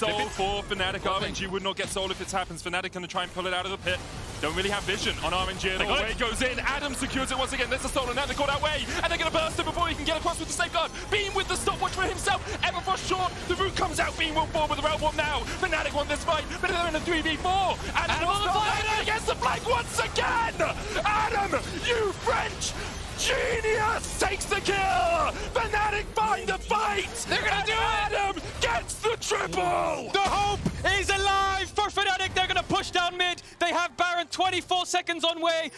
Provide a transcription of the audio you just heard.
soul for Fnatic. RNG would not get soul if it happens. Fnatic going to try and pull it out of the pit. Don't really have vision on RNG at all. Wei goes in. Adam secures it once again. There's a soul, and now they're caught out Wei. And they're going to burst him before he can get across with the safeguard. Beam with the stopwatch for himself. Everfrost short. The root comes out. Beam will fall with the realm warp now. Fnatic won this fight, but they're in a 3v4. Adam, Adam on the flank. against the flank once again. Adam, you French genius takes the kill. Fnatic find the fight. They're gonna do it! Triple. The hope is alive for Fnatic. They're going to push down mid. They have Baron 24 seconds on Wei.